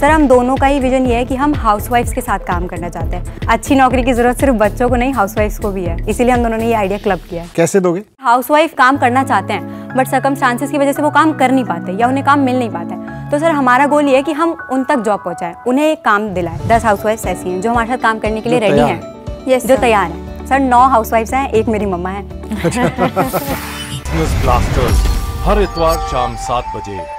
Sir हम दोनों का ही विजन ये है कि हम हाउसवाइफ्स के साथ काम करना चाहते हैं। अच्छी नौकरी की ज़रूरत सिर्फ़ बच्चों को नहीं हाउसवाइफ्स को भी है। इसीलिए हम दोनों ने ये आइडिया क्लब किया है। कैसे दोगे? हाउसवाइफ काम करना चाहते हैं बट सकम की वजह से वो काम कर नहीं पाते या उन्हें काम मिल नहीं पाता है। तो सर हमारा गोल ये है कि हम उन तक जॉब पहुंचाएँ उन्हें एक काम दिलाएँ। दस हाउसवाइफ्स ऐसी हैं जो हमारे साथ काम करने के लिए रेडी है हैं। यस जो तैयार हैं। सर नौ हाउसवाइफ्स हैं एक मेरी मम्मा है। अच्छा। हर इतवार शाम सात बजे